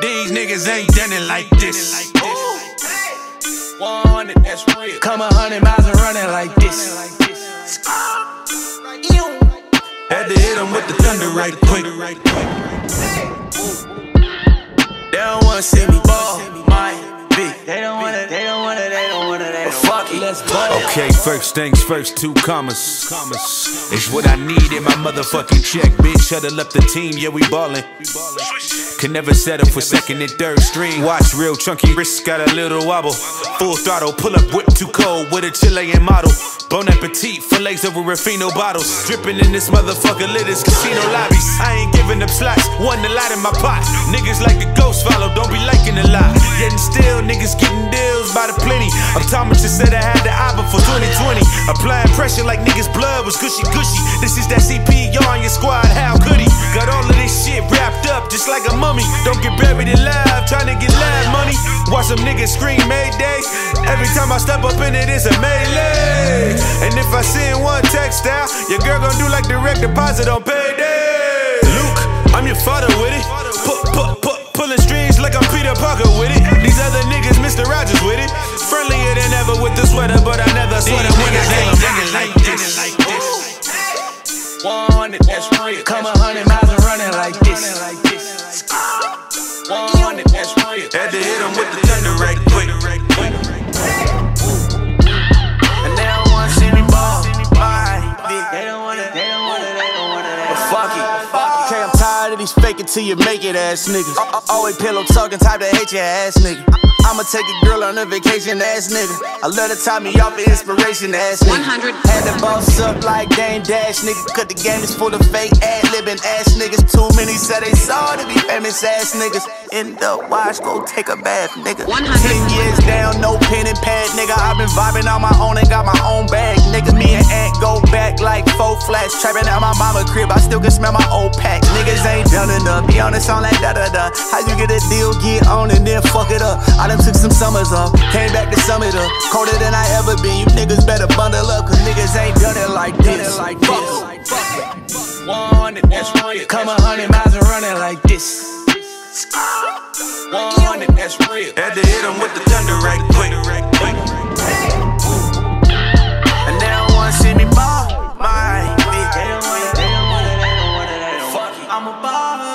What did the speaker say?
These niggas ain't done it like this. 100, that's real. Come a hundred miles and running like this. Had to hit him with the thunder right quick. They don't wanna see me ball, my bitch. They don't wanna, they don't Okay, first things first, two commas. Commas. It's what I need in my motherfucking check, bitch. Shuttle up the team, yeah, we ballin'. Can never settle for second and third string. Watch real chunky wrists got a little wobble. Full throttle, pull up whip too cold with a Chilean model. Bon appetit, fillets over Ruffino bottles. Dripping in this motherfucker lit as casino lobbies. I ain't giving up slots, one to light in my pot. Niggas like the ghost follow, don't be liking Applying pressure like niggas' blood was gushy gushy. This is that CP, on your squad, how could he? Got all of this shit wrapped up just like a mummy. Don't get buried alive, trying to get live money. Watch some niggas scream Mayday. Every time I step up in it, it's a melee. And if I send one text out, your girl gon' do like direct deposit on payday. Luke, I'm your father 100, that's real. Come a hundred miles and running like this. 100, that's real. Had to hit him with the thunder right quick. And they don't wanna see me ball. They don't wanna, they don't wanna, they Fuck it. Okay, I'm tired of these fake it till you make it ass niggas. Always pillow talking type to hate your ass nigga. I'ma take a girl on a vacation ass nigga. I let her tie me off for inspiration ass nigga. 100. Had the boss up like Dame Dash nigga. Cut the game is full of fake ad libbing ass niggas. Too many said they saw to be famous ass niggas. In the wash, go take a bath nigga. 100. Ten years down, no pen and pad nigga. I've been vibing on my own and got my own bag nigga. Me and Ant go back like four flats. Trapping out my mama crib, I still can smell my old Still get on and then fuck it up. I done took some summers off, came back to summit up. Colder than I ever been. You niggas better bundle up, cause niggas ain't done it like this. Like fuck. This. One, that's real. Come a hundred miles and running like this. One hundred that's real. Had to hit him with the thunder right quick. And now I wanna see me ball. My bitch. I'm a baller.